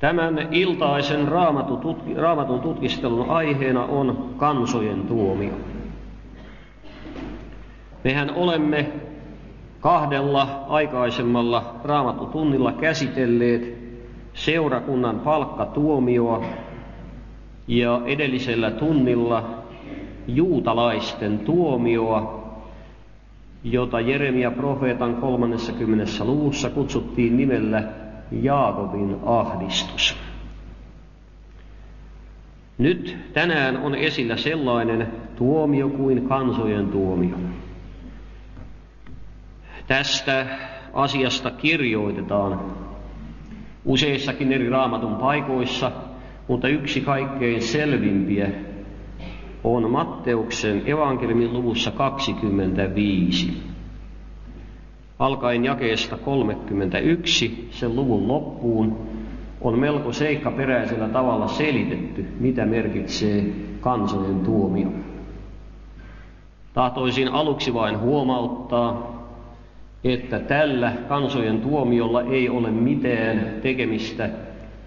Tämän iltaisen raamatun tutkistelun aiheena on kansojen tuomio. Mehän olemme kahdella aikaisemmalla raamatutunnilla käsitelleet seurakunnan palkkatuomioa ja edellisellä tunnilla juutalaisten tuomioa, jota Jeremia profeetan 30. luvussa kutsuttiin nimellä Jaakobin ahdistus. Nyt tänään on esillä sellainen tuomio kuin kansojen tuomio. Tästä asiasta kirjoitetaan useissakin eri raamatun paikoissa, mutta yksi kaikkein selvimpiä on Matteuksen evankeliumin luvussa 25 alkaen jakeesta 31 sen luvun loppuun on melko seikkaperäisellä tavalla selitetty, mitä merkitsee kansojen tuomio. Tahtoisin aluksi vain huomauttaa, että tällä kansojen tuomiolla ei ole mitään tekemistä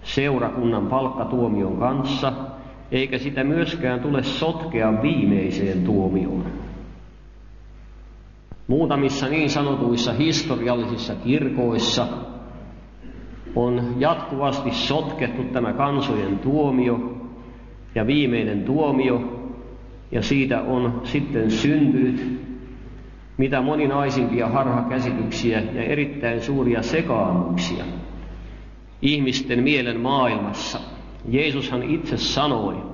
seurakunnan palkkatuomion kanssa, eikä sitä myöskään tule sotkea viimeiseen tuomioon. Muutamissa niin sanotuissa historiallisissa kirkoissa on jatkuvasti sotkettu tämä kansojen tuomio ja viimeinen tuomio, ja siitä on sitten syntynyt mitä moninaisimpia harhakäsityksiä ja erittäin suuria sekaannuksia ihmisten mielen maailmassa. Jeesushan itse sanoi,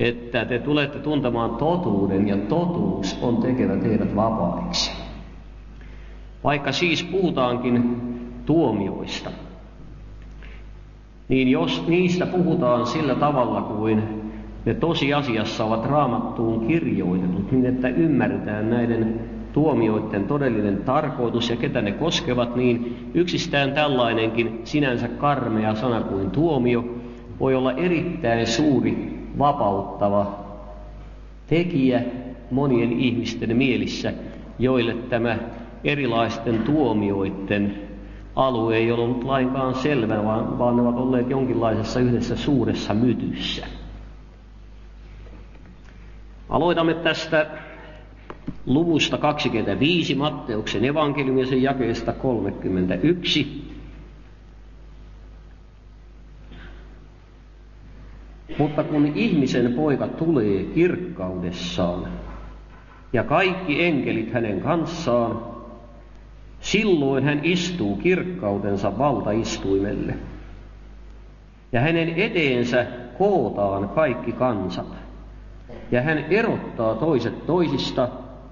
että te tulette tuntemaan totuuden ja totuus on tekevä teidät vapaiksi. Vaikka siis puhutaankin tuomioista, niin jos niistä puhutaan sillä tavalla kuin ne tosiasiassa ovat raamattuun kirjoitetut, niin että ymmärretään näiden tuomioiden todellinen tarkoitus ja ketä ne koskevat, niin yksistään tällainenkin sinänsä karmea sana kuin tuomio voi olla erittäin suuri vapauttava tekijä monien ihmisten mielissä, joille tämä erilaisten tuomioiden alue ei ole ollut lainkaan selvä, vaan, vaan ne ovat olleet jonkinlaisessa yhdessä suuressa mytyssä. Aloitamme tästä luvusta 25 Matteuksen evankeliumisen jakeesta 31. Mutta kun ihmisen poika tulee kirkkaudessaan ja kaikki enkelit hänen kanssaan, silloin hän istuu kirkkautensa valtaistuimelle. Ja hänen eteensä kootaan kaikki kansat. Ja hän erottaa toiset toisista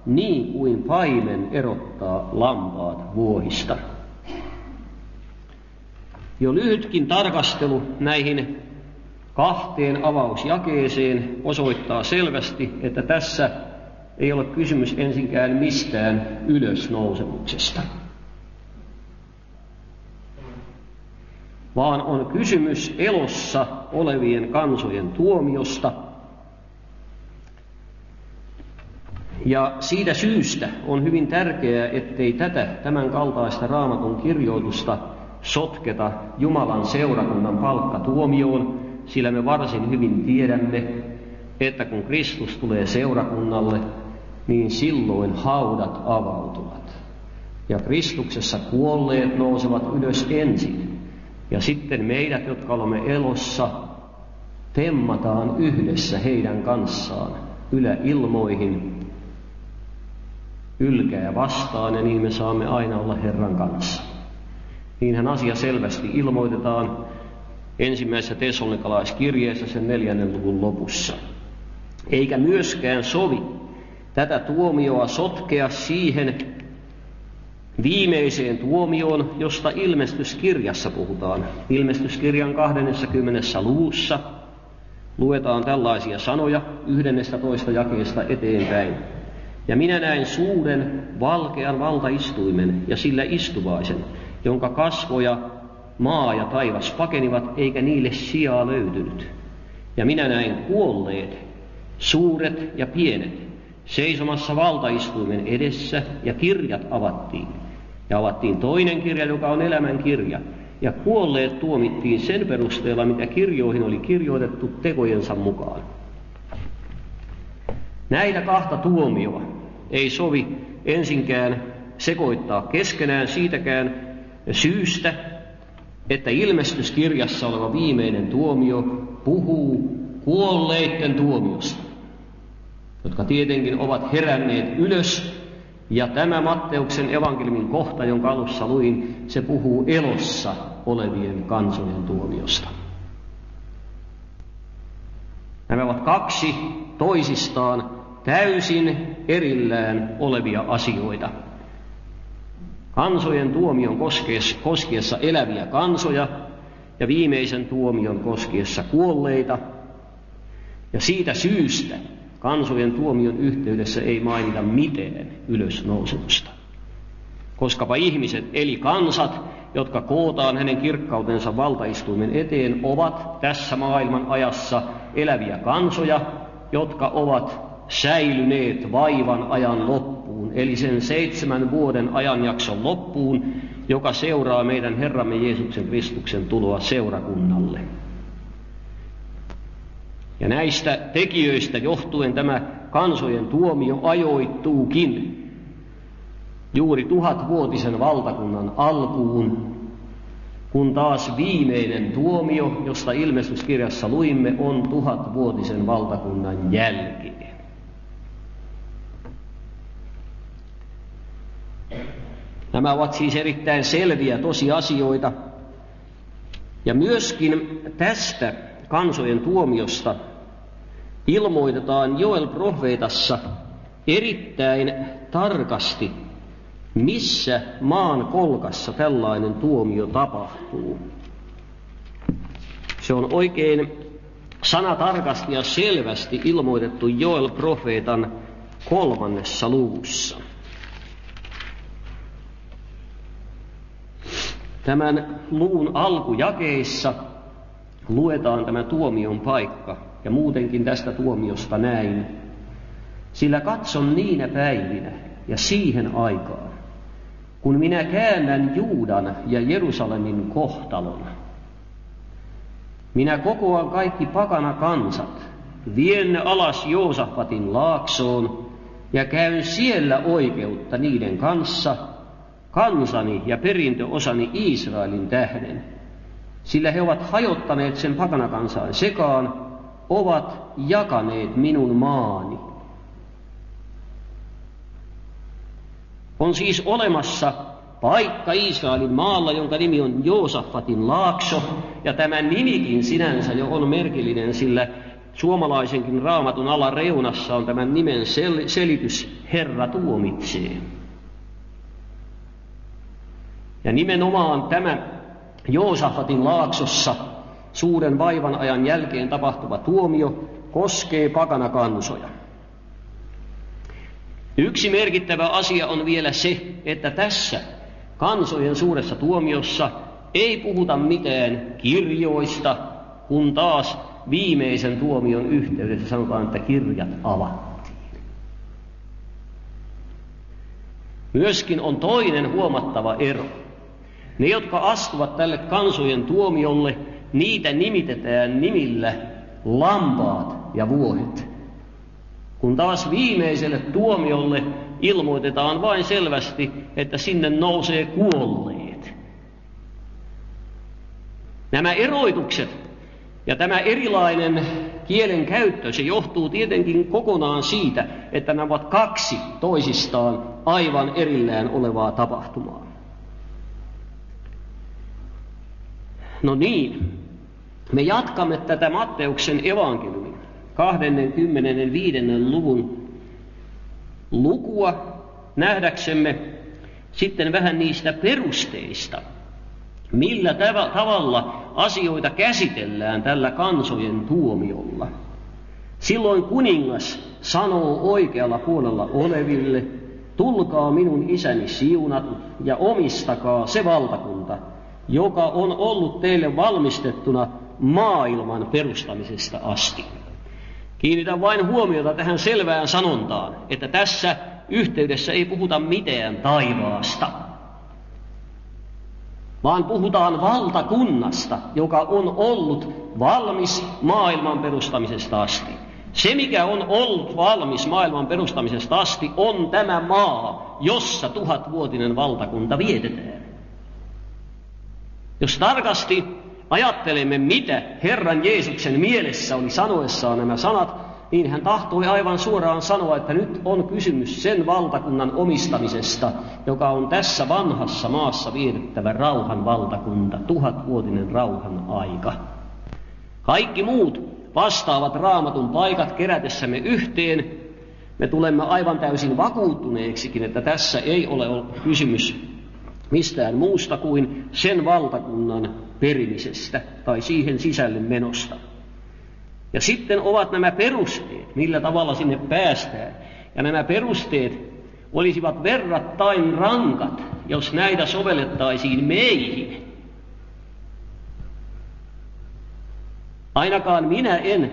niin kuin paimen erottaa lampaat vuohista. Jo lyhytkin tarkastelu näihin kahteen avausjakeeseen osoittaa selvästi, että tässä ei ole kysymys ensinkään mistään ylösnousemuksesta, vaan on kysymys elossa olevien kansojen tuomiosta. Ja siitä syystä on hyvin tärkeää, ettei tätä tämän kaltaista raamatun kirjoitusta sotketa Jumalan seurakunnan palkkatuomioon, sillä me varsin hyvin tiedämme, että kun Kristus tulee seurakunnalle, niin silloin haudat avautuvat. Ja Kristuksessa kuolleet nousevat ylös ensin. Ja sitten meidät, jotka olemme elossa, temmataan yhdessä heidän kanssaan yläilmoihin ylkää vastaan, ja niin me saamme aina olla Herran kanssa. Niinhän asia selvästi ilmoitetaan ensimmäisessä Tessalonikalaiskirjeessä sen neljännen luvun lopussa. Eikä myöskään sovi tätä tuomioa sotkea siihen viimeiseen tuomioon, josta ilmestyskirjassa puhutaan. Ilmestyskirjan 20. luvussa luetaan tällaisia sanoja yhdennestä toista jakeesta eteenpäin. Ja minä näin suuren valkean valtaistuimen ja sillä istuvaisen, jonka kasvoja maa ja taivas pakenivat, eikä niille sijaa löytynyt. Ja minä näin kuolleet, suuret ja pienet, seisomassa valtaistuimen edessä, ja kirjat avattiin. Ja avattiin toinen kirja, joka on elämän kirja. ja kuolleet tuomittiin sen perusteella, mitä kirjoihin oli kirjoitettu tekojensa mukaan. Näitä kahta tuomioa ei sovi ensinkään sekoittaa keskenään siitäkään syystä, että ilmestyskirjassa oleva viimeinen tuomio puhuu kuolleiden tuomiosta, jotka tietenkin ovat heränneet ylös. Ja tämä Matteuksen evankeliumin kohta, jonka alussa luin, se puhuu elossa olevien kansojen tuomiosta. Nämä ovat kaksi toisistaan täysin erillään olevia asioita. Kansojen tuomion koskiessa eläviä kansoja ja viimeisen tuomion koskiessa kuolleita. Ja siitä syystä kansojen tuomion yhteydessä ei mainita mitään ylösnousemusta. Koskapa ihmiset eli kansat, jotka kootaan hänen kirkkautensa valtaistuimen eteen, ovat tässä maailman ajassa eläviä kansoja, jotka ovat säilyneet vaivan ajan loppuun, eli sen seitsemän vuoden ajanjakson loppuun, joka seuraa meidän Herramme Jeesuksen Kristuksen tuloa seurakunnalle. Ja näistä tekijöistä johtuen tämä kansojen tuomio ajoittuukin juuri tuhatvuotisen valtakunnan alkuun, kun taas viimeinen tuomio, josta ilmestyskirjassa luimme, on tuhatvuotisen valtakunnan jälkeen. Nämä ovat siis erittäin selviä tosiasioita. Ja myöskin tästä kansojen tuomiosta ilmoitetaan Joel profeetassa erittäin tarkasti, missä maan kolkassa tällainen tuomio tapahtuu. Se on oikein sanatarkasti ja selvästi ilmoitettu Joel profeetan kolmannessa luvussa. Tämän luvun alkujakeissa luetaan tämä tuomion paikka ja muutenkin tästä tuomiosta näin. Sillä katson niinä päivinä ja siihen aikaan, kun minä käännän Juudan ja Jerusalemin kohtalon. Minä kokoan kaikki pakana kansat, vien ne alas Joosafatin laaksoon ja käyn siellä oikeutta niiden kanssa – kansani ja perintöosani Israelin tähden, sillä he ovat hajottaneet sen pakanakansaan sekaan, ovat jakaneet minun maani. On siis olemassa paikka Israelin maalla, jonka nimi on Joosafatin laakso, ja tämä nimikin sinänsä jo on merkillinen, sillä suomalaisenkin raamatun alareunassa on tämän nimen sel- selitys Herra tuomitsee. Ja nimenomaan tämä Joosafatin laaksossa suuren vaivan ajan jälkeen tapahtuva tuomio koskee pakana kansoja. Yksi merkittävä asia on vielä se, että tässä kansojen suuressa tuomiossa ei puhuta mitään kirjoista, kun taas viimeisen tuomion yhteydessä sanotaan, että kirjat avattiin. Myöskin on toinen huomattava ero. Ne, jotka astuvat tälle kansojen tuomiolle, niitä nimitetään nimillä lampaat ja vuohet. Kun taas viimeiselle tuomiolle ilmoitetaan vain selvästi, että sinne nousee kuolleet. Nämä eroitukset ja tämä erilainen kielen käyttö, se johtuu tietenkin kokonaan siitä, että nämä ovat kaksi toisistaan aivan erillään olevaa tapahtumaa. No niin, me jatkamme tätä Matteuksen evankeliumin 25. luvun lukua nähdäksemme sitten vähän niistä perusteista, millä tavalla asioita käsitellään tällä kansojen tuomiolla. Silloin kuningas sanoo oikealla puolella oleville, tulkaa minun isäni siunatut ja omistakaa se valtakunta, joka on ollut teille valmistettuna maailman perustamisesta asti. Kiinnitän vain huomiota tähän selvään sanontaan, että tässä yhteydessä ei puhuta mitään taivaasta. vaan puhutaan valtakunnasta, joka on ollut valmis maailman perustamisesta asti. Se, mikä on ollut valmis maailman perustamisesta asti, on tämä maa, jossa tuhatvuotinen valtakunta vietetään. Jos tarkasti ajattelemme, mitä Herran Jeesuksen mielessä oli sanoessaan nämä sanat, niin hän tahtoi aivan suoraan sanoa, että nyt on kysymys sen valtakunnan omistamisesta, joka on tässä vanhassa maassa vietettävä rauhan valtakunta, tuhatvuotinen rauhan aika. Kaikki muut vastaavat raamatun paikat kerätessämme yhteen, me tulemme aivan täysin vakuuttuneeksikin, että tässä ei ole kysymys mistään muusta kuin sen valtakunnan perimisestä tai siihen sisälle menosta. Ja sitten ovat nämä perusteet, millä tavalla sinne päästään. Ja nämä perusteet olisivat verrattain rankat, jos näitä sovellettaisiin meihin. Ainakaan minä en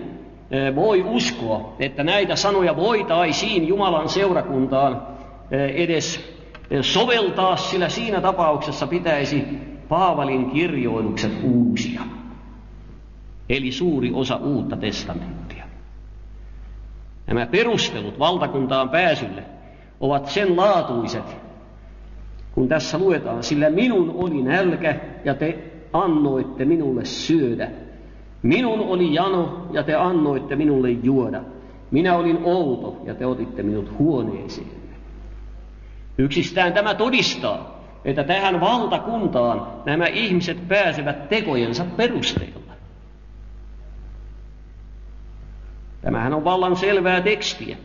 voi uskoa, että näitä sanoja voitaisiin Jumalan seurakuntaan edes soveltaa, sillä siinä tapauksessa pitäisi Paavalin kirjoitukset uusia eli suuri osa uutta testamenttia. Nämä perustelut valtakuntaan pääsylle ovat sen laatuiset, kun tässä luetaan, sillä minun oli nälkä ja te annoitte minulle syödä. Minun oli jano ja te annoitte minulle juoda. Minä olin outo ja te otitte minut huoneeseen. Yksistään tämä todistaa, että tähän valtakuntaan nämä ihmiset pääsevät tekojensa perusteella. Tämähän on vallan selvää tekstiä.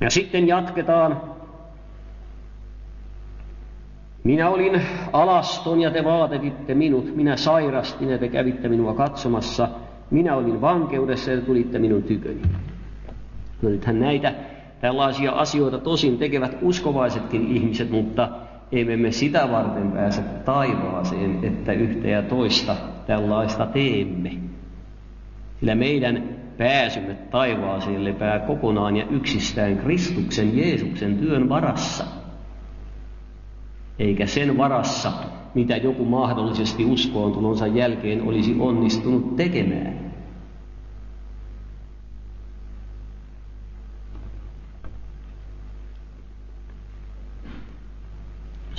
Ja sitten jatketaan. Minä olin alaston ja te vaatetitte minut. Minä sairastin ja te kävitte minua katsomassa. Minä olin vankeudessa ja te tulitte minun tyköni. No nythän näitä tällaisia asioita tosin tekevät uskovaisetkin ihmiset, mutta emme me sitä varten pääse taivaaseen, että yhtä ja toista tällaista teemme. Sillä meidän pääsymme taivaaseen lepää kokonaan ja yksistään Kristuksen Jeesuksen työn varassa. Eikä sen varassa, mitä joku mahdollisesti uskoon tulonsa jälkeen olisi onnistunut tekemään.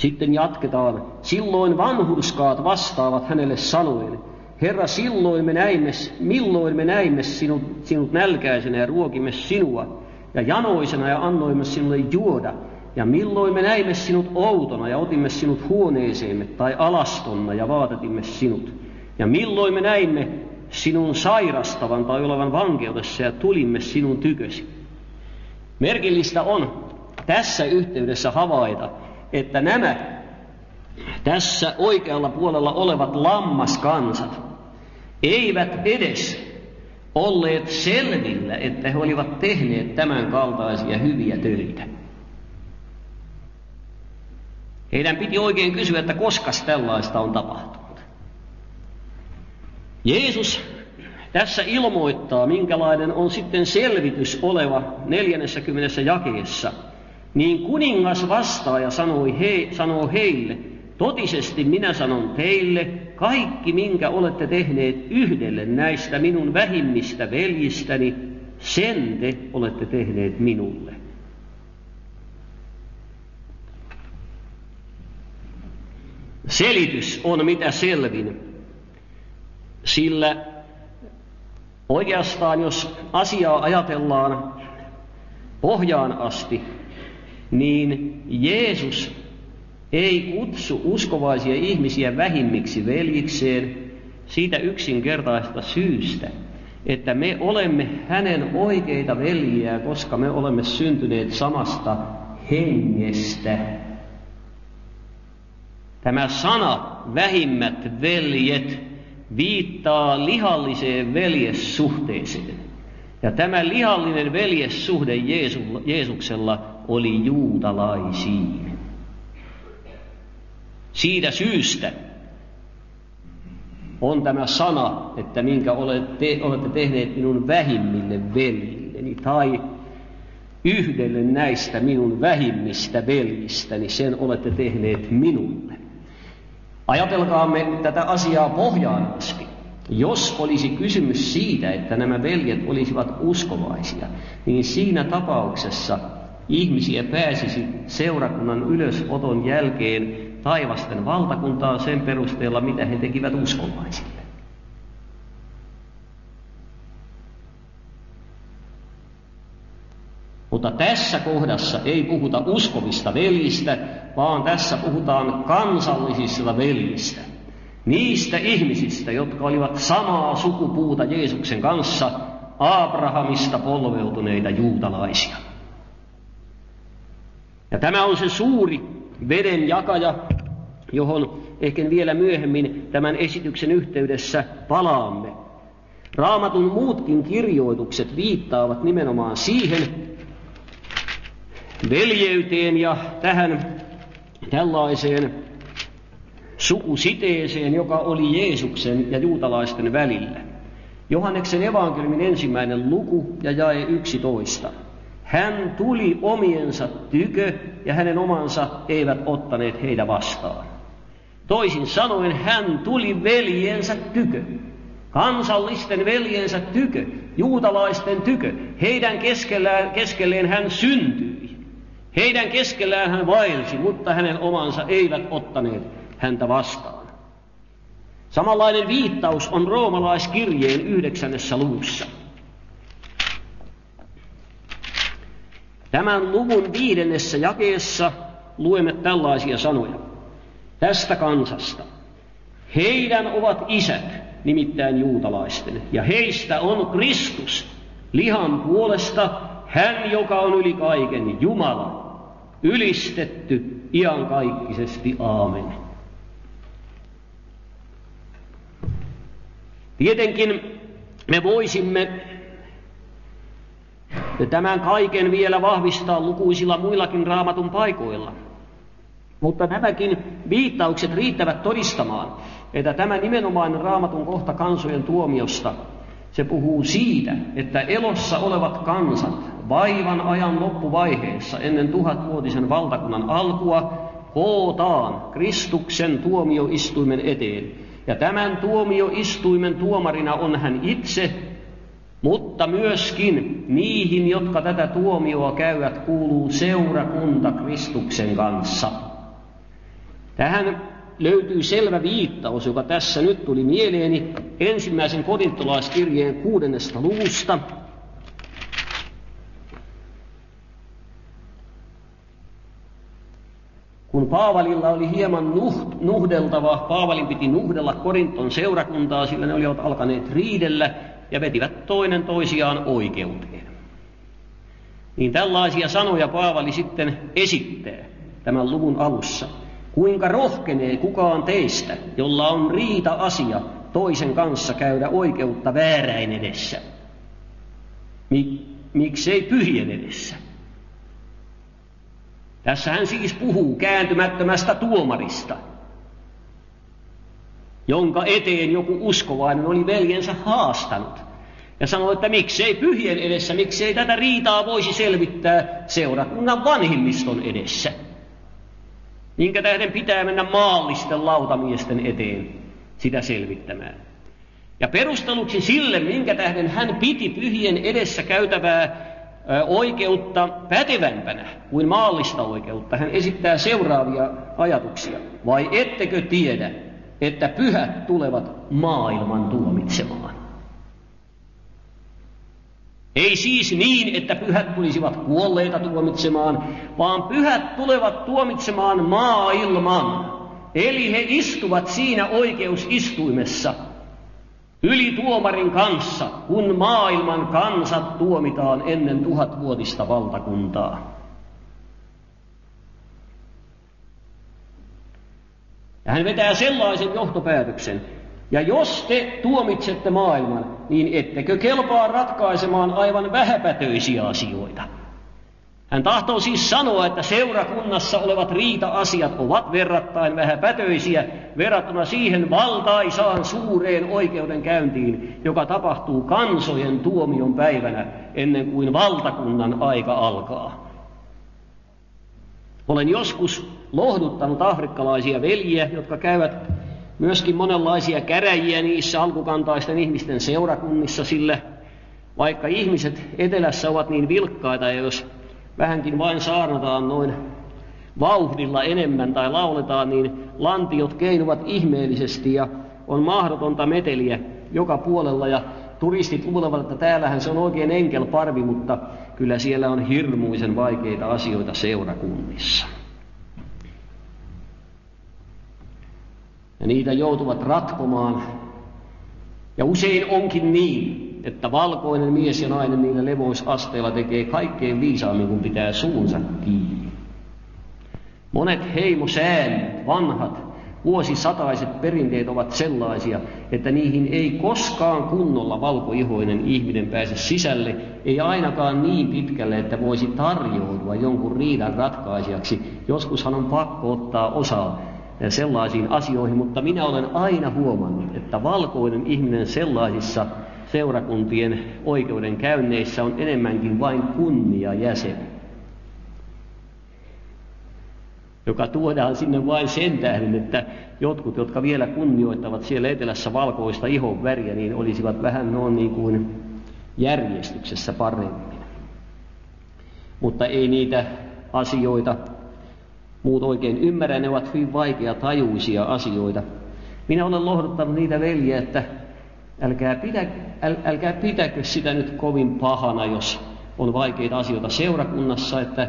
Sitten jatketaan. Silloin vanhurskaat vastaavat hänelle sanoen, Herra, silloin me näimme, milloin me näimme sinut, sinut nälkäisenä ja ruokimme sinua, ja janoisena ja annoimme sinulle juoda, ja milloin me näimme sinut outona ja otimme sinut huoneeseemme, tai alastonna ja vaatetimme sinut, ja milloin me näimme sinun sairastavan tai olevan vankeudessa ja tulimme sinun tykösi. Merkillistä on tässä yhteydessä havaita, että nämä tässä oikealla puolella olevat lammaskansat eivät edes olleet selvillä, että he olivat tehneet tämän kaltaisia hyviä töitä. Heidän piti oikein kysyä, että koska tällaista on tapahtunut. Jeesus tässä ilmoittaa, minkälainen on sitten selvitys oleva 40. jakeessa. Niin kuningas vastaa ja sanoi he, sanoo heille, totisesti minä sanon teille, kaikki minkä olette tehneet yhdelle näistä minun vähimmistä veljistäni, sen te olette tehneet minulle. Selitys on mitä selvin, sillä oikeastaan jos asiaa ajatellaan pohjaan asti, niin Jeesus ei kutsu uskovaisia ihmisiä vähimmiksi veljikseen siitä yksinkertaisesta syystä, että me olemme hänen oikeita veljiä, koska me olemme syntyneet samasta hengestä. Tämä sana vähimmät veljet viittaa lihalliseen veljessuhteeseen. Ja tämä lihallinen veljessuhde Jeesuksella oli juutalaisiin. Siitä syystä on tämä sana, että minkä olette, olette tehneet minun vähimmille veljilleni, tai yhdelle näistä minun vähimmistä veljistäni, sen olette tehneet minulle. Ajatelkaamme tätä asiaa pohjaan asti. Jos olisi kysymys siitä, että nämä veljet olisivat uskovaisia, niin siinä tapauksessa ihmisiä pääsisi seurakunnan ylösoton jälkeen taivasten valtakuntaan sen perusteella, mitä he tekivät uskovaisille. Mutta tässä kohdassa ei puhuta uskovista veljistä, vaan tässä puhutaan kansallisista veljistä. Niistä ihmisistä, jotka olivat samaa sukupuuta Jeesuksen kanssa, Abrahamista polveutuneita juutalaisia. Ja tämä on se suuri veden jakaja, johon ehkä vielä myöhemmin tämän esityksen yhteydessä palaamme. Raamatun muutkin kirjoitukset viittaavat nimenomaan siihen veljeyteen ja tähän tällaiseen sukusiteeseen, joka oli Jeesuksen ja juutalaisten välillä. Johanneksen evankeliumin ensimmäinen luku ja jae 11. Hän tuli omiensa tykö ja hänen omansa eivät ottaneet heitä vastaan. Toisin sanoen hän tuli veljensä tykö, kansallisten veljensä tykö, juutalaisten tykö. Heidän keskellään, keskelleen hän syntyi. Heidän keskellään hän vaelsi, mutta hänen omansa eivät ottaneet häntä vastaan. Samanlainen viittaus on roomalaiskirjeen yhdeksännessä luvussa. Tämän luvun viidennessä jakeessa luemme tällaisia sanoja tästä kansasta. Heidän ovat isät, nimittäin juutalaisten, ja heistä on Kristus, lihan puolesta, hän joka on yli kaiken Jumala, ylistetty iankaikkisesti. Aamen. Tietenkin me voisimme tämän kaiken vielä vahvistaa lukuisilla muillakin raamatun paikoilla. Mutta nämäkin viittaukset riittävät todistamaan, että tämä nimenomaan raamatun kohta kansojen tuomiosta, se puhuu siitä, että elossa olevat kansat vaivan ajan loppuvaiheessa ennen tuhatvuotisen valtakunnan alkua kootaan Kristuksen tuomioistuimen eteen. Ja tämän tuomioistuimen tuomarina on hän itse, mutta myöskin niihin, jotka tätä tuomioa käyvät, kuuluu seurakunta Kristuksen kanssa. Tähän löytyy selvä viittaus, joka tässä nyt tuli mieleeni ensimmäisen korintolaiskirjeen kuudennesta luvusta. Paavalilla oli hieman nuhdeltava, Paavalin piti nuhdella Korinton seurakuntaa, sillä ne olivat alkaneet riidellä ja vetivät toinen toisiaan oikeuteen. Niin tällaisia sanoja Paavali sitten esittää tämän luvun alussa. Kuinka rohkenee kukaan teistä, jolla on riita-asia toisen kanssa käydä oikeutta vääräin edessä? miksei pyhien edessä? Tässä hän siis puhuu kääntymättömästä tuomarista, jonka eteen joku uskovainen oli veljensä haastanut. Ja sanoi, että miksei pyhien edessä, miksei tätä riitaa voisi selvittää seurakunnan vanhimmiston edessä. Minkä tähden pitää mennä maallisten lautamiesten eteen sitä selvittämään. Ja perusteluksi sille, minkä tähden hän piti pyhien edessä käytävää oikeutta pätevämpänä kuin maallista oikeutta, hän esittää seuraavia ajatuksia. Vai ettekö tiedä, että pyhät tulevat maailman tuomitsemaan? Ei siis niin, että pyhät tulisivat kuolleita tuomitsemaan, vaan pyhät tulevat tuomitsemaan maailman. Eli he istuvat siinä oikeusistuimessa yli tuomarin kanssa, kun maailman kansat tuomitaan ennen tuhatvuotista valtakuntaa. Ja hän vetää sellaisen johtopäätöksen, ja jos te tuomitsette maailman, niin ettekö kelpaa ratkaisemaan aivan vähäpätöisiä asioita. Hän tahtoo siis sanoa, että seurakunnassa olevat riita-asiat ovat verrattain vähäpätöisiä verrattuna siihen valtaisaan suureen oikeudenkäyntiin, joka tapahtuu kansojen tuomion päivänä ennen kuin valtakunnan aika alkaa. Olen joskus lohduttanut afrikkalaisia veljiä, jotka käyvät myöskin monenlaisia käräjiä niissä alkukantaisten ihmisten seurakunnissa, sillä vaikka ihmiset etelässä ovat niin vilkkaita, ja jos vähänkin vain saarnataan noin vauhdilla enemmän tai lauletaan, niin lantiot keinuvat ihmeellisesti ja on mahdotonta meteliä joka puolella ja turistit luulevat, että täällähän se on oikein enkelparvi, mutta kyllä siellä on hirmuisen vaikeita asioita seurakunnissa. Ja niitä joutuvat ratkomaan. Ja usein onkin niin, että valkoinen mies ja nainen niillä levoisasteilla tekee kaikkein viisaammin, kun pitää suunsa kiinni. Monet heimosäännöt, vanhat, vuosisataiset perinteet ovat sellaisia, että niihin ei koskaan kunnolla valkoihoinen ihminen pääse sisälle, ei ainakaan niin pitkälle, että voisi tarjoutua jonkun riidan ratkaisijaksi. Joskushan on pakko ottaa osaa sellaisiin asioihin, mutta minä olen aina huomannut, että valkoinen ihminen sellaisissa seurakuntien oikeudenkäynneissä on enemmänkin vain kunnia jäsen. joka tuodaan sinne vain sen tähden, että jotkut, jotka vielä kunnioittavat siellä etelässä valkoista ihon väriä, niin olisivat vähän noin niin kuin järjestyksessä paremmin. Mutta ei niitä asioita muut oikein ymmärrä, ne ovat hyvin vaikea tajuisia asioita. Minä olen lohduttanut niitä veljiä, että älkää, pidä, äl, älkää pitäkö sitä nyt kovin pahana, jos on vaikeita asioita seurakunnassa, että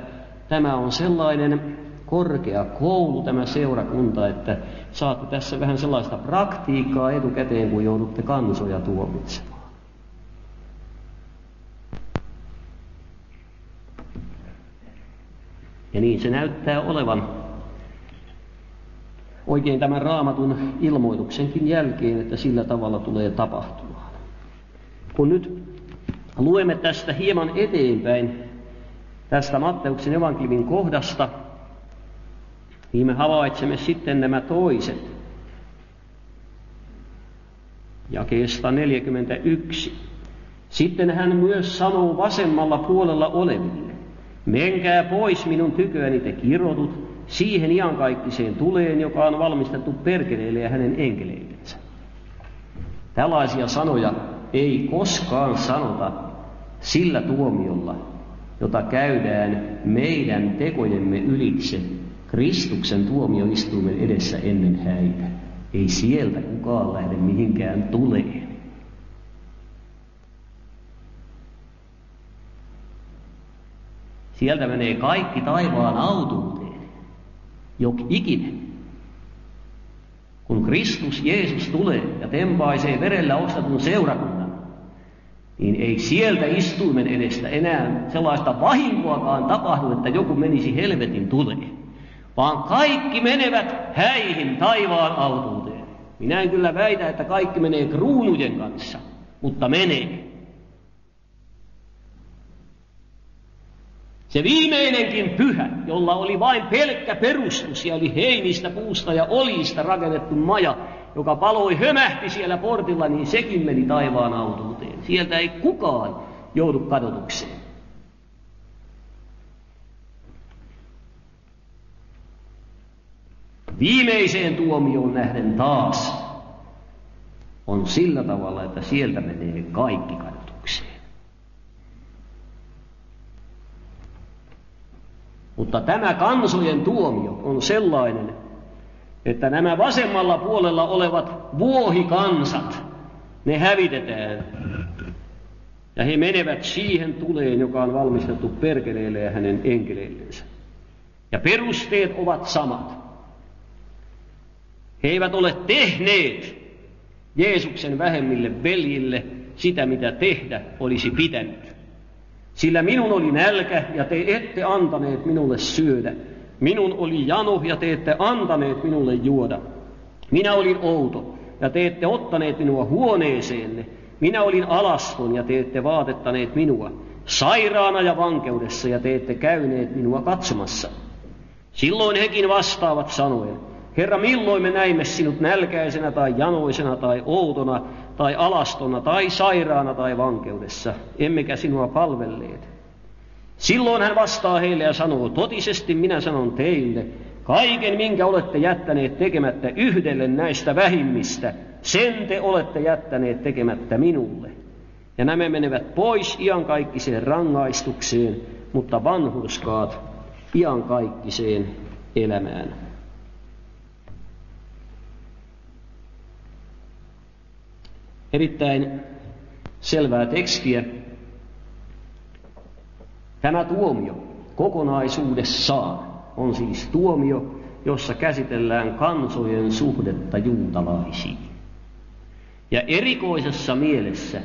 tämä on sellainen korkea koulu tämä seurakunta, että saatte tässä vähän sellaista praktiikkaa etukäteen, kun joudutte kansoja tuomitsemaan. Ja niin se näyttää olevan oikein tämän raamatun ilmoituksenkin jälkeen, että sillä tavalla tulee tapahtumaan. Kun nyt luemme tästä hieman eteenpäin tästä Matteuksen evankeliumin kohdasta, niin me havaitsemme sitten nämä toiset. Jakeesta 41. Sitten hän myös sanoo vasemmalla puolella oleville, menkää pois minun tyköäni te kirotut, siihen iankaikkiseen tuleen, joka on valmistettu perkeleille ja hänen enkeleillensä. Tällaisia sanoja ei koskaan sanota sillä tuomiolla, jota käydään meidän tekojemme ylitse Kristuksen tuomioistuimen edessä ennen häitä. Ei sieltä kukaan lähde mihinkään tuleen. Sieltä menee kaikki taivaan autuuteen, jok ikinen. Kun Kristus Jeesus tulee ja tempaisee verellä ostetun seurakunnan, niin ei sieltä istuimen edestä enää sellaista vahinkoakaan tapahdu, että joku menisi helvetin tuleen vaan kaikki menevät häihin taivaan autuuteen. Minä en kyllä väitä, että kaikki menee kruunujen kanssa, mutta menee. Se viimeinenkin pyhä, jolla oli vain pelkkä perustus ja oli heinistä, puusta ja olista rakennettu maja, joka paloi hömähti siellä portilla, niin sekin meni taivaan autuuteen. Sieltä ei kukaan joudu kadotukseen. viimeiseen tuomioon nähden taas on sillä tavalla, että sieltä menee kaikki kadotukseen. Mutta tämä kansojen tuomio on sellainen, että nämä vasemmalla puolella olevat vuohikansat, ne hävitetään. Ja he menevät siihen tuleen, joka on valmistettu perkeleille ja hänen enkeleillensä. Ja perusteet ovat samat. He eivät ole tehneet Jeesuksen vähemmille veljille sitä, mitä tehdä olisi pitänyt. Sillä minun oli nälkä ja te ette antaneet minulle syödä. Minun oli jano ja te ette antaneet minulle juoda. Minä olin outo ja te ette ottaneet minua huoneeseenne. Minä olin alaston ja te ette vaatettaneet minua. Sairaana ja vankeudessa ja te ette käyneet minua katsomassa. Silloin hekin vastaavat sanoen, Herra, milloin me näimme sinut nälkäisenä tai janoisena tai outona tai alastona tai sairaana tai vankeudessa, emmekä sinua palvelleet. Silloin hän vastaa heille ja sanoo, totisesti minä sanon teille, kaiken minkä olette jättäneet tekemättä yhdelle näistä vähimmistä, sen te olette jättäneet tekemättä minulle. Ja nämä menevät pois iankaikkiseen rangaistukseen, mutta vanhurskaat iankaikkiseen elämään. Erittäin selvää tekstiä. Tämä tuomio kokonaisuudessaan on siis tuomio, jossa käsitellään kansojen suhdetta juutalaisiin. Ja erikoisessa mielessä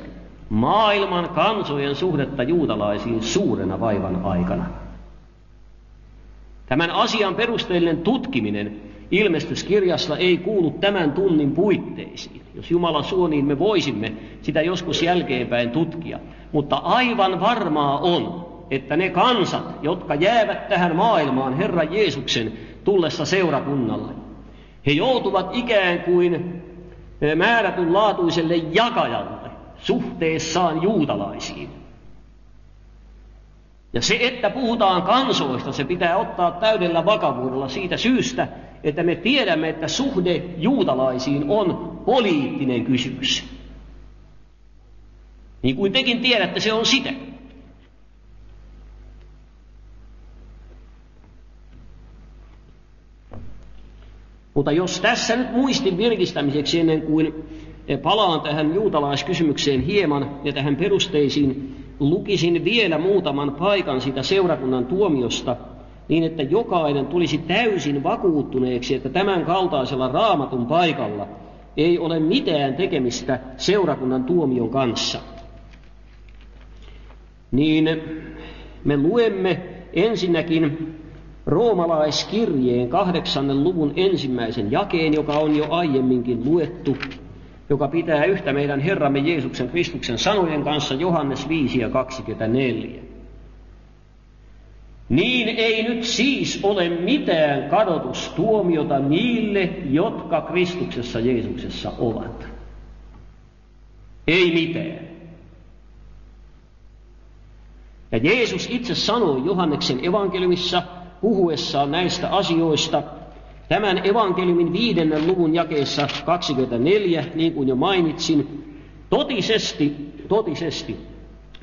maailman kansojen suhdetta juutalaisiin suurena vaivan aikana. Tämän asian perusteellinen tutkiminen ilmestyskirjassa ei kuulu tämän tunnin puitteisiin. Jos Jumala suo, niin me voisimme sitä joskus jälkeenpäin tutkia. Mutta aivan varmaa on, että ne kansat, jotka jäävät tähän maailmaan Herran Jeesuksen tullessa seurakunnalle, he joutuvat ikään kuin eh, määrätyn laatuiselle jakajalle suhteessaan juutalaisiin. Ja se, että puhutaan kansoista, se pitää ottaa täydellä vakavuudella siitä syystä, että me tiedämme, että suhde juutalaisiin on poliittinen kysymys. Niin kuin tekin tiedätte, se on sitä. Mutta jos tässä nyt muistin virkistämiseksi ennen kuin palaan tähän juutalaiskysymykseen hieman ja tähän perusteisiin, lukisin vielä muutaman paikan sitä seurakunnan tuomiosta, niin että jokainen tulisi täysin vakuuttuneeksi, että tämän kaltaisella raamatun paikalla ei ole mitään tekemistä seurakunnan tuomion kanssa. Niin me luemme ensinnäkin roomalaiskirjeen kahdeksannen luvun ensimmäisen jakeen, joka on jo aiemminkin luettu, joka pitää yhtä meidän Herramme Jeesuksen Kristuksen sanojen kanssa Johannes 5 ja 24. Niin ei nyt siis ole mitään kadotustuomiota niille, jotka Kristuksessa Jeesuksessa ovat. Ei mitään. Ja Jeesus itse sanoi Johanneksen evankeliumissa puhuessaan näistä asioista, tämän evankeliumin viidennen luvun jakeessa 24, niin kuin jo mainitsin, totisesti, totisesti,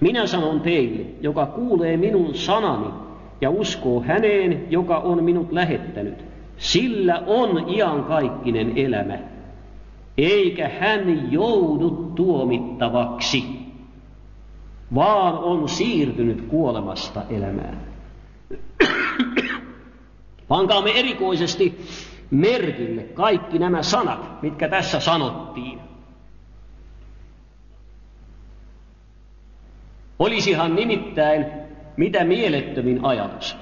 minä sanon teille, joka kuulee minun sanani ja uskoo häneen, joka on minut lähettänyt, sillä on iankaikkinen elämä, eikä hän joudu tuomittavaksi, vaan on siirtynyt kuolemasta elämään. Pankaamme erikoisesti merkille kaikki nämä sanat, mitkä tässä sanottiin. Olisihan nimittäin mitä mielettömin ajatus,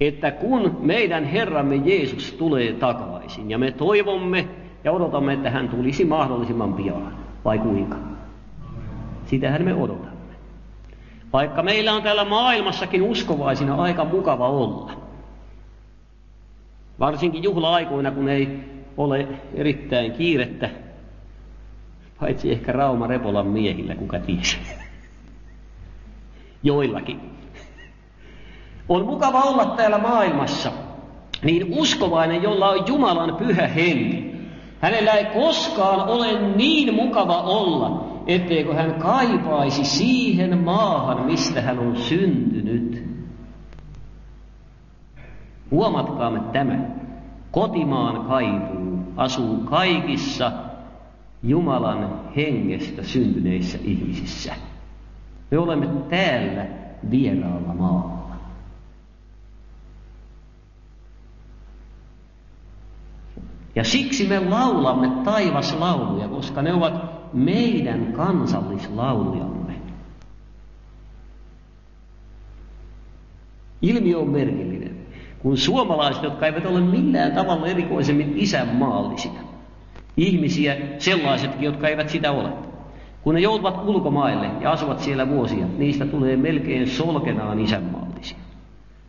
että kun meidän Herramme Jeesus tulee takaisin, ja me toivomme ja odotamme, että hän tulisi mahdollisimman pian, vai kuinka? Sitähän me odotamme. Vaikka meillä on täällä maailmassakin uskovaisina aika mukava olla. Varsinkin juhla-aikoina, kun ei ole erittäin kiirettä, paitsi ehkä Rauma Repolan miehillä, kuka tiesi. Joillakin. On mukava olla täällä maailmassa, niin uskovainen, jolla on Jumalan pyhä henki. Hänellä ei koskaan ole niin mukava olla, etteikö hän kaipaisi siihen maahan, mistä hän on syntynyt. Huomatkaamme tämä. Kotimaan kaipuu asuu kaikissa Jumalan hengestä syntyneissä ihmisissä. Me olemme täällä vieraalla maalla. Ja siksi me laulamme taivaslauluja, koska ne ovat meidän kansallislaulujamme. Ilmiö on merkillinen, kun suomalaiset, jotka eivät ole millään tavalla erikoisemmin isänmaallisia, ihmisiä sellaisetkin, jotka eivät sitä ole, kun ne joutuvat ulkomaille ja asuvat siellä vuosia, niistä tulee melkein solkenaan isänmaallisia.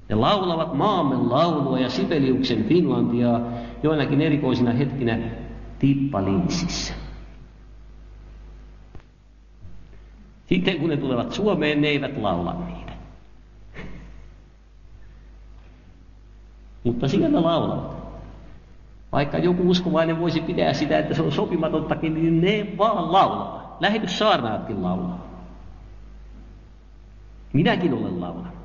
Ne laulavat maamme laulua ja Sibeliuksen Finlandiaa joinakin erikoisina hetkinä tippalinssissä. Sitten kun ne tulevat Suomeen, ne eivät laula niitä. Mutta siellä laulavat. Vaikka joku uskovainen voisi pitää sitä, että se on sopimatottakin, niin ne vaan laulavat. Lähetyssaarnaatkin laulaa. Minäkin olen laulanut.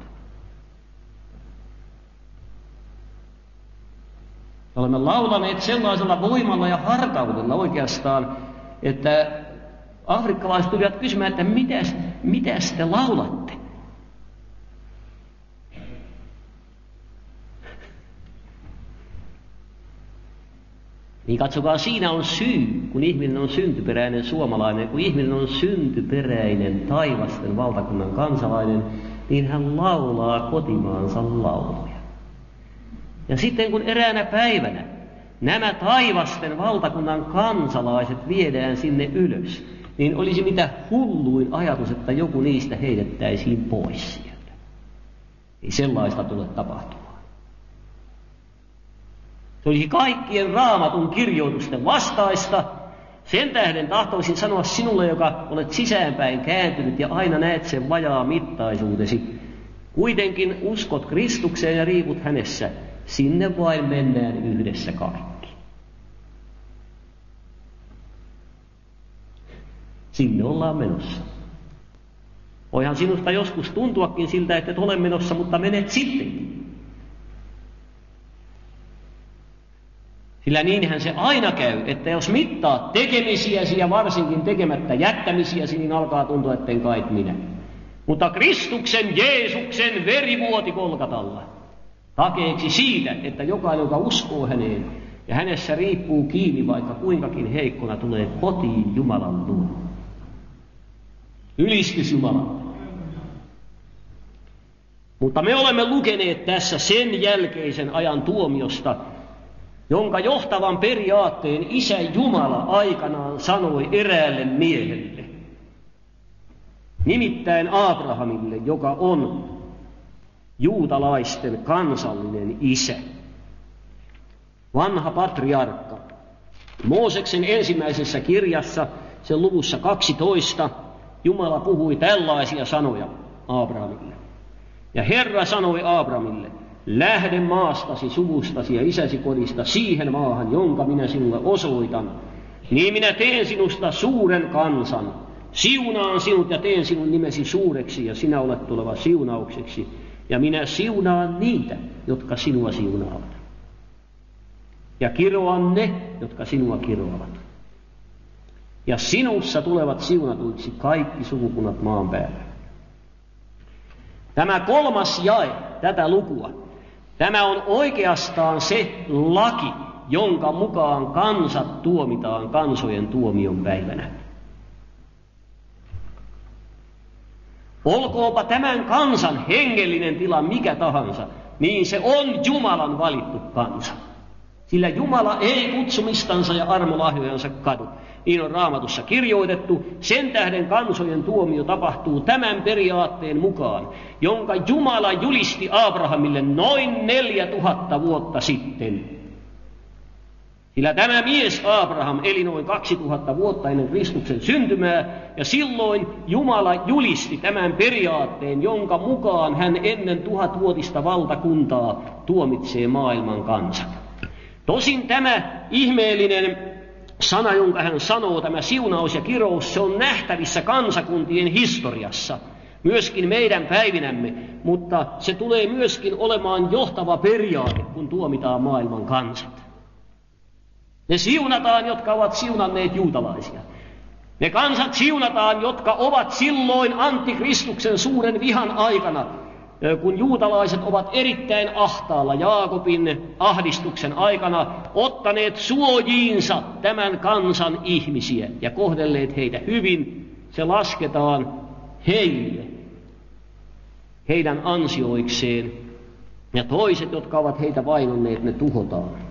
Olemme laulaneet sellaisella voimalla ja hartaudella oikeastaan, että afrikkalaiset tulivat kysymään, että mitäs te laulatte? Niin katsokaa, siinä on syy, kun ihminen on syntyperäinen suomalainen, kun ihminen on syntyperäinen taivasten valtakunnan kansalainen, niin hän laulaa kotimaansa lauluja. Ja sitten kun eräänä päivänä nämä taivasten valtakunnan kansalaiset viedään sinne ylös, niin olisi mitä hulluin ajatus, että joku niistä heitettäisiin pois sieltä. Ei sellaista tule tapahtumaan. Se olisi kaikkien raamatun kirjoitusten vastaista. Sen tähden tahtoisin sanoa sinulle, joka olet sisäänpäin kääntynyt ja aina näet sen vajaa mittaisuutesi. Kuitenkin uskot Kristukseen ja riiput hänessä. Sinne vain mennään yhdessä kaikki. Sinne ollaan menossa. Voihan sinusta joskus tuntuakin siltä, että et ole menossa, mutta menet sittenkin. Sillä niinhän se aina käy, että jos mittaat tekemisiäsi ja varsinkin tekemättä jättämisiäsi, niin alkaa tuntua, etten kai minä. Mutta Kristuksen Jeesuksen verivuoti kolkatalla takeeksi siitä, että jokainen, joka uskoo häneen ja hänessä riippuu kiinni, vaikka kuinkakin heikkona tulee kotiin Jumalan luo. Ylistys Jumala. Mutta me olemme lukeneet tässä sen jälkeisen ajan tuomiosta, jonka johtavan periaatteen Isä Jumala aikanaan sanoi eräälle miehelle, nimittäin Abrahamille, joka on juutalaisten kansallinen isä. Vanha patriarkka. Mooseksen ensimmäisessä kirjassa, sen luvussa 12, Jumala puhui tällaisia sanoja Abrahamille. Ja Herra sanoi Abrahamille, Lähde maastasi, suvustasi ja isäsi kodista siihen maahan, jonka minä sinulle osoitan. Niin minä teen sinusta suuren kansan. Siunaan sinut ja teen sinun nimesi suureksi ja sinä olet tuleva siunaukseksi. Ja minä siunaan niitä, jotka sinua siunaavat. Ja kiroan ne, jotka sinua kiroavat. Ja sinussa tulevat siunatuiksi kaikki sukukunnat maan päällä. Tämä kolmas jae tätä lukua Tämä on oikeastaan se laki, jonka mukaan kansat tuomitaan kansojen tuomion päivänä. Olkoonpa tämän kansan hengellinen tila mikä tahansa, niin se on Jumalan valittu kansa. Sillä Jumala ei kutsumistansa ja armolahjojansa kadu. Niin on raamatussa kirjoitettu, sen tähden kansojen tuomio tapahtuu tämän periaatteen mukaan, jonka Jumala julisti Abrahamille noin neljä tuhatta vuotta sitten. Sillä tämä mies Abraham eli noin 2000 vuotta ennen Kristuksen syntymää, ja silloin Jumala julisti tämän periaatteen, jonka mukaan hän ennen tuhatvuotista valtakuntaa tuomitsee maailman kansat. Tosin tämä ihmeellinen sana, jonka hän sanoo, tämä siunaus ja kirous, se on nähtävissä kansakuntien historiassa, myöskin meidän päivinämme, mutta se tulee myöskin olemaan johtava periaate, kun tuomitaan maailman kansat. Ne siunataan, jotka ovat siunanneet juutalaisia. Ne kansat siunataan, jotka ovat silloin antikristuksen suuren vihan aikana kun juutalaiset ovat erittäin ahtaalla Jaakobin ahdistuksen aikana ottaneet suojiinsa tämän kansan ihmisiä ja kohdelleet heitä hyvin, se lasketaan heille, heidän ansioikseen, ja toiset, jotka ovat heitä vainonneet, ne tuhotaan.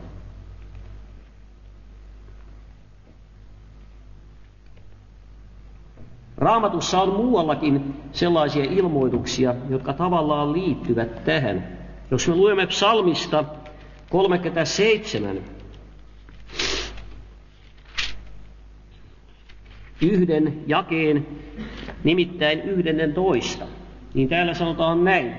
Raamatussa on muuallakin sellaisia ilmoituksia, jotka tavallaan liittyvät tähän. Jos me luemme psalmista 37, yhden jakeen, nimittäin yhdennen toista, niin täällä sanotaan näin.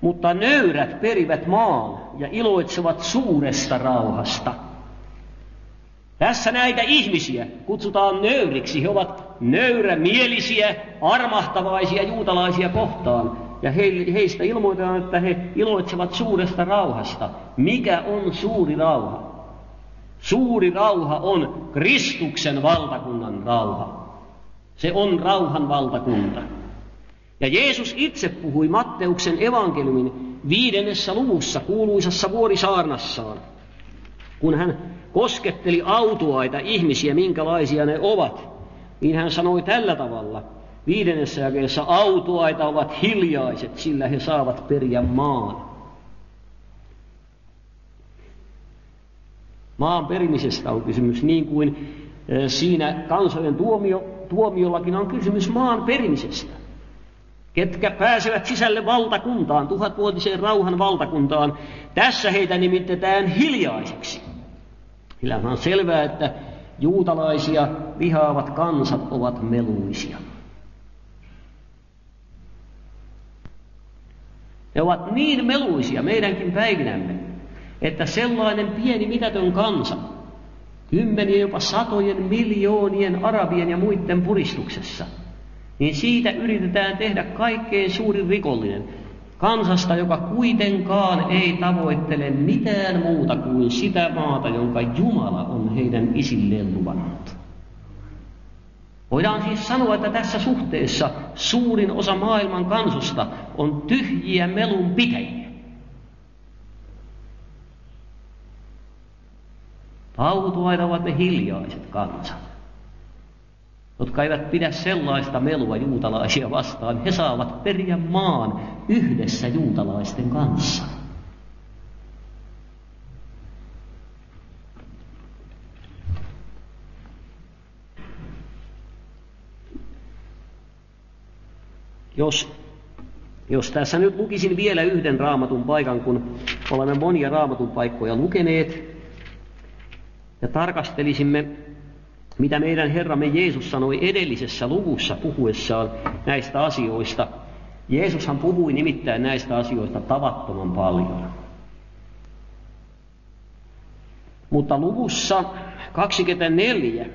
Mutta nöyrät perivät maan ja iloitsevat suuresta rauhasta. Tässä näitä ihmisiä kutsutaan nöyriksi. He ovat nöyrämielisiä, armahtavaisia juutalaisia kohtaan. Ja heistä ilmoitetaan, että he iloitsevat suuresta rauhasta. Mikä on suuri rauha? Suuri rauha on Kristuksen valtakunnan rauha. Se on rauhan valtakunta. Ja Jeesus itse puhui Matteuksen evankeliumin viidennessä luvussa kuuluisassa vuorisaarnassaan, kun hän kosketteli autuaita ihmisiä, minkälaisia ne ovat, niin hän sanoi tällä tavalla, viidennessä jakeessa, autuaita ovat hiljaiset, sillä he saavat periä maan. Maan perimisestä on kysymys, niin kuin eh, siinä kansojen tuomio, tuomiollakin on kysymys maan perimisestä. Ketkä pääsevät sisälle valtakuntaan, tuhatvuotiseen rauhan valtakuntaan, tässä heitä nimitetään hiljaiseksi. Kyllä on selvää, että juutalaisia vihaavat kansat ovat meluisia. Ne ovat niin meluisia meidänkin päivinämme, että sellainen pieni mitätön kansa, kymmenien jopa satojen miljoonien arabien ja muiden puristuksessa, niin siitä yritetään tehdä kaikkein suurin rikollinen, kansasta, joka kuitenkaan ei tavoittele mitään muuta kuin sitä maata, jonka Jumala on heidän isilleen luvannut. Voidaan siis sanoa, että tässä suhteessa suurin osa maailman kansusta on tyhjiä melun pitäjiä. Autuaina ovat ne hiljaiset kansat jotka eivät pidä sellaista melua juutalaisia vastaan, he saavat periä maan yhdessä juutalaisten kanssa. Jos, jos tässä nyt lukisin vielä yhden raamatun paikan, kun olemme monia raamatun paikkoja lukeneet, ja tarkastelisimme mitä meidän Herramme Jeesus sanoi edellisessä luvussa puhuessaan näistä asioista. Jeesushan puhui nimittäin näistä asioista tavattoman paljon. Mutta luvussa 24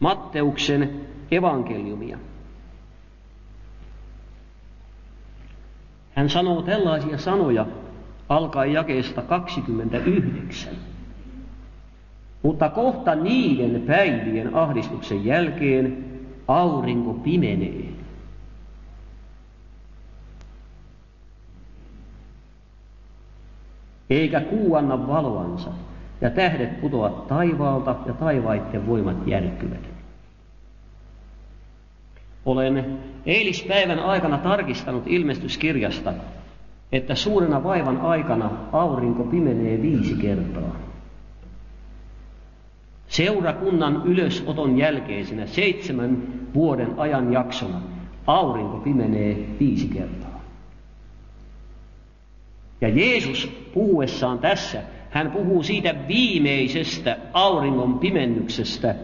Matteuksen evankeliumia. Hän sanoo tällaisia sanoja alkaen jakeesta 29. Mutta kohta niiden päivien ahdistuksen jälkeen aurinko pimenee. Eikä kuu anna valoansa, ja tähdet putoavat taivaalta, ja taivaitten voimat järkkyvät. Olen eilispäivän aikana tarkistanut ilmestyskirjasta, että suurena vaivan aikana aurinko pimenee viisi kertaa. Seurakunnan ylösoton jälkeisenä seitsemän vuoden ajan jaksona aurinko pimenee viisi kertaa. Ja Jeesus puhuessaan tässä, hän puhuu siitä viimeisestä auringon pimennyksestä,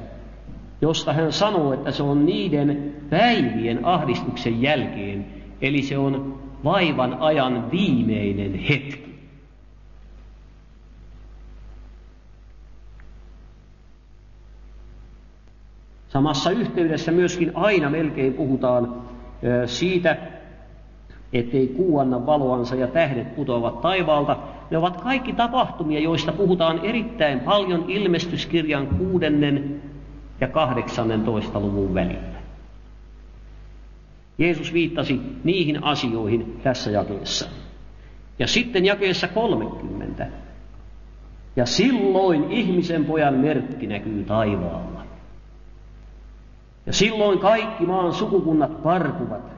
josta hän sanoo, että se on niiden päivien ahdistuksen jälkeen, eli se on vaivan ajan viimeinen hetki. Samassa yhteydessä myöskin aina melkein puhutaan siitä, ettei kuu anna valoansa ja tähdet putoavat taivaalta. Ne ovat kaikki tapahtumia, joista puhutaan erittäin paljon ilmestyskirjan kuudennen ja kahdeksannentoista luvun välillä. Jeesus viittasi niihin asioihin tässä jakeessa. Ja sitten jakeessa 30. Ja silloin ihmisen pojan merkki näkyy taivaalla. Ja silloin kaikki maan sukukunnat parkuvat,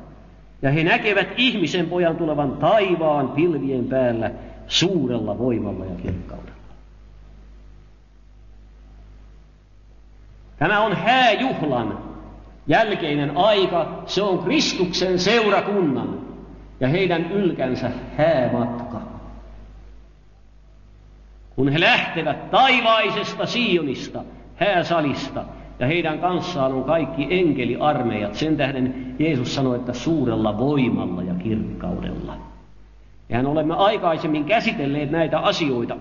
ja he näkevät ihmisen pojan tulevan taivaan pilvien päällä suurella voimalla ja kirkkaudella. Tämä on hääjuhlan jälkeinen aika, se on Kristuksen seurakunnan ja heidän ylkänsä häämatka. Kun he lähtevät taivaisesta Sionista, hääsalista, ja heidän kanssaan on kaikki enkeliarmeijat. Sen tähden Jeesus sanoi, että suurella voimalla ja kirkkaudella. Mehän olemme aikaisemmin käsitelleet näitä asioita.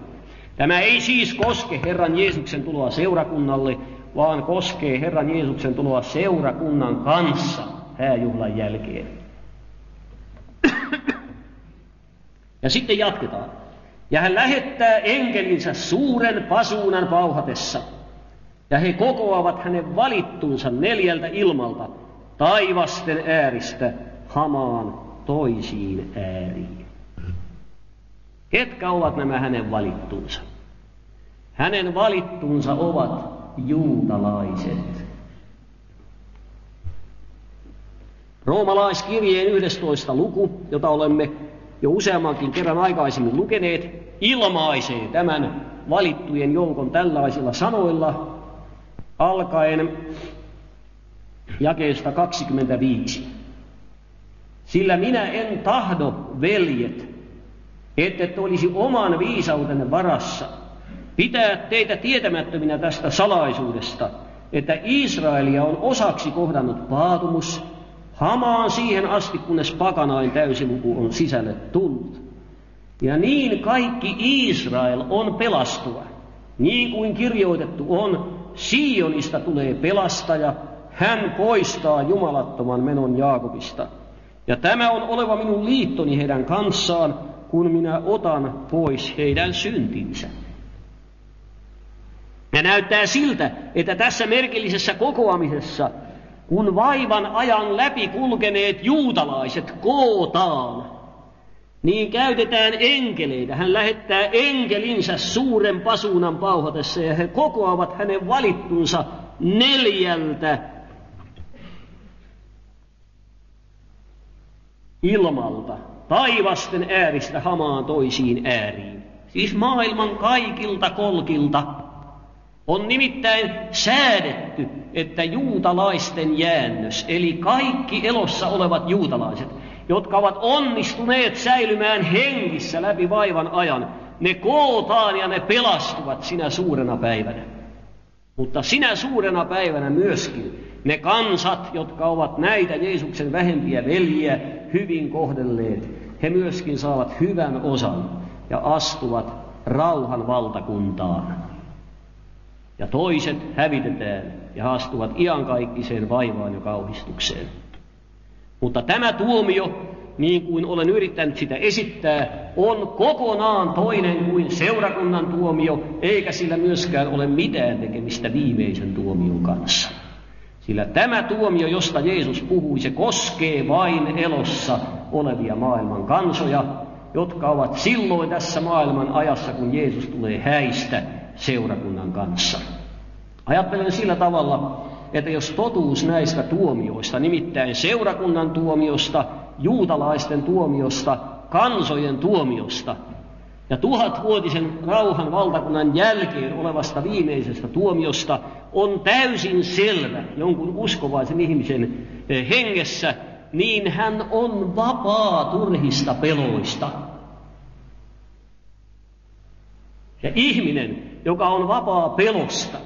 Tämä ei siis koske Herran Jeesuksen tuloa seurakunnalle, vaan koskee Herran Jeesuksen tuloa seurakunnan kanssa hääjuhlan jälkeen. Ja sitten jatketaan. Ja hän lähettää enkelinsä suuren pasuunan pauhatessa. Ja he kokoavat hänen valittunsa neljältä ilmalta taivasten ääristä hamaan toisiin ääriin. Ketkä ovat nämä hänen valittunsa? Hänen valittunsa ovat juutalaiset. Roomalaiskirjeen 11. luku, jota olemme jo useammankin kerran aikaisemmin lukeneet, ilmaisee tämän valittujen joukon tällaisilla sanoilla, alkaen jakeesta 25. Sillä minä en tahdo, veljet, että et olisi oman viisautenne varassa, pitää teitä tietämättöminä tästä salaisuudesta, että Israelia on osaksi kohdannut paatumus, hamaan siihen asti, kunnes pakanain täysiluku on sisälle tullut. Ja niin kaikki Israel on pelastuva, niin kuin kirjoitettu on, Sionista tulee pelastaja, hän poistaa jumalattoman menon Jaakobista. Ja tämä on oleva minun liittoni heidän kanssaan, kun minä otan pois heidän syntinsä. Ja näyttää siltä, että tässä merkillisessä kokoamisessa, kun vaivan ajan läpi kulkeneet juutalaiset kootaan, niin käytetään enkeleitä. Hän lähettää enkelinsä suuren pasuunan pauhatessa ja he kokoavat hänen valittunsa neljältä ilmalta, taivasten ääristä hamaan toisiin ääriin. Siis maailman kaikilta kolkilta on nimittäin säädetty, että juutalaisten jäännös, eli kaikki elossa olevat juutalaiset, jotka ovat onnistuneet säilymään hengissä läpi vaivan ajan, ne kootaan ja ne pelastuvat sinä suurena päivänä. Mutta sinä suurena päivänä myöskin ne kansat, jotka ovat näitä Jeesuksen vähempiä veljiä hyvin kohdelleet, he myöskin saavat hyvän osan ja astuvat rauhan valtakuntaan. Ja toiset hävitetään ja astuvat iankaikkiseen vaivaan ja kauhistukseen. Mutta tämä tuomio, niin kuin olen yrittänyt sitä esittää, on kokonaan toinen kuin seurakunnan tuomio, eikä sillä myöskään ole mitään tekemistä viimeisen tuomion kanssa. Sillä tämä tuomio, josta Jeesus puhui, se koskee vain elossa olevia maailman kansoja, jotka ovat silloin tässä maailman ajassa, kun Jeesus tulee häistä seurakunnan kanssa. Ajattelen sillä tavalla, että jos totuus näistä tuomioista, nimittäin seurakunnan tuomiosta, juutalaisten tuomiosta, kansojen tuomiosta ja tuhatvuotisen rauhan valtakunnan jälkeen olevasta viimeisestä tuomiosta on täysin selvä jonkun uskovaisen ihmisen eh, hengessä, niin hän on vapaa turhista peloista. Ja ihminen, joka on vapaa pelosta,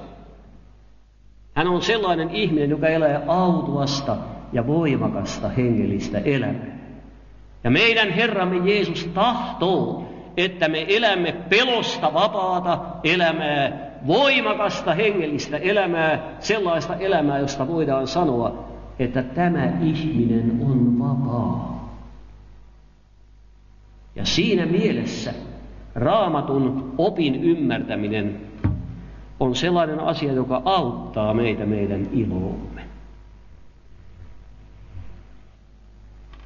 hän on sellainen ihminen, joka elää autuasta ja voimakasta hengellistä elämää. Ja meidän Herramme Jeesus tahtoo, että me elämme pelosta vapaata elämää, voimakasta hengellistä elämää, sellaista elämää, josta voidaan sanoa, että tämä ihminen on vapaa. Ja siinä mielessä raamatun opin ymmärtäminen on sellainen asia, joka auttaa meitä meidän iloomme.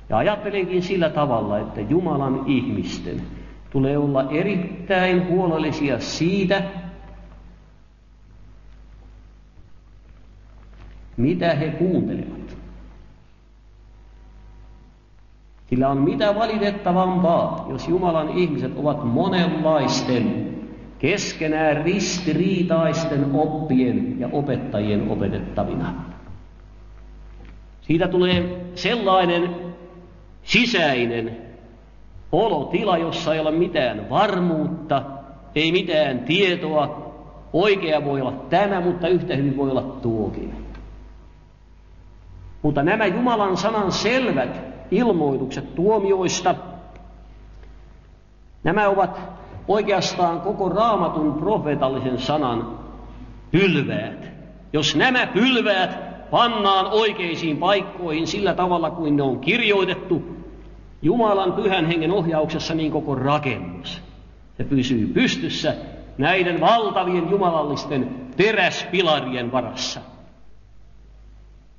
Ja ajattelenkin sillä tavalla, että Jumalan ihmisten tulee olla erittäin huolellisia siitä, mitä he kuuntelevat. Sillä on mitä valitettavampaa, jos Jumalan ihmiset ovat monenlaisten keskenään ristiriitaisten oppien ja opettajien opetettavina. Siitä tulee sellainen sisäinen olotila, jossa ei ole mitään varmuutta, ei mitään tietoa. Oikea voi olla tämä, mutta yhtä hyvin voi olla tuokin. Mutta nämä Jumalan sanan selvät ilmoitukset tuomioista Nämä ovat oikeastaan koko raamatun profeetallisen sanan pylväät. Jos nämä pylväät pannaan oikeisiin paikkoihin sillä tavalla kuin ne on kirjoitettu, Jumalan pyhän hengen ohjauksessa niin koko rakennus. Se pysyy pystyssä näiden valtavien jumalallisten teräspilarien varassa.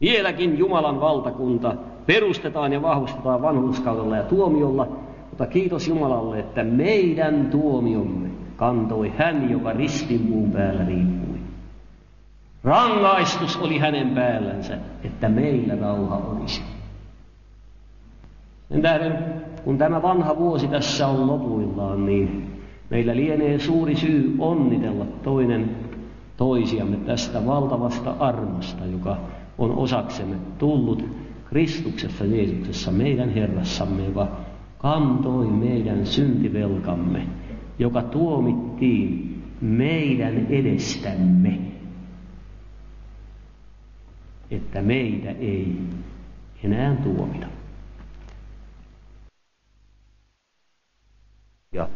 Vieläkin Jumalan valtakunta perustetaan ja vahvistetaan vanhuskaudella ja tuomiolla, mutta kiitos Jumalalle, että meidän tuomiomme kantoi hän, joka ristinpuun päällä riippui. Rangaistus oli hänen päällänsä, että meillä rauha olisi. Sen tähden, kun tämä vanha vuosi tässä on lopuillaan, niin meillä lienee suuri syy onnitella toinen toisiamme tästä valtavasta armosta, joka on osaksemme tullut Kristuksessa Jeesuksessa, meidän Herrassamme, joka kantoi meidän syntivelkamme, joka tuomittiin meidän edestämme, että meitä ei enää tuomita. Ja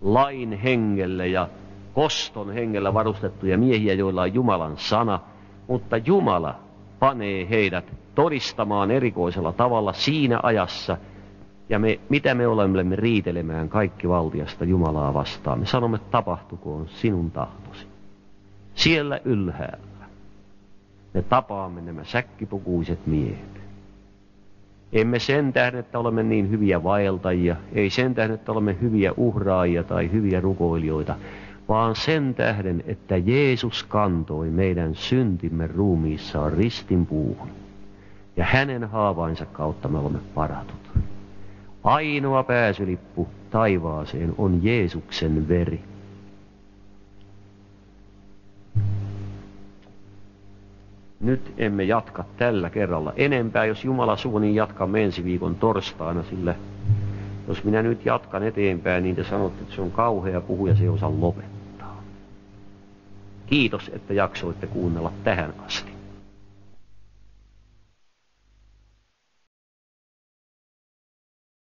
lain hengelle ja koston hengellä varustettuja miehiä, joilla on Jumalan sana, mutta Jumala panee heidät todistamaan erikoisella tavalla siinä ajassa, ja me, mitä me olemme riitelemään kaikki valtiasta Jumalaa vastaan. Me sanomme, tapahtukoon sinun tahtosi. Siellä ylhäällä me tapaamme nämä säkkipukuiset miehet. Emme sen tähden, että olemme niin hyviä vaeltajia, ei sen tähden, että olemme hyviä uhraajia tai hyviä rukoilijoita, vaan sen tähden, että Jeesus kantoi meidän syntimme ruumiissaan ristin puuhun. Ja hänen haavainsa kautta me olemme paratut. Ainoa pääsylippu taivaaseen on Jeesuksen veri. Nyt emme jatka tällä kerralla enempää. Jos Jumala suo, niin jatkamme ensi viikon torstaina, sillä jos minä nyt jatkan eteenpäin, niin te sanotte, että se on kauhea puhuja, se ei osaa lopettaa. Kiitos, että jaksoitte kuunnella tähän asti.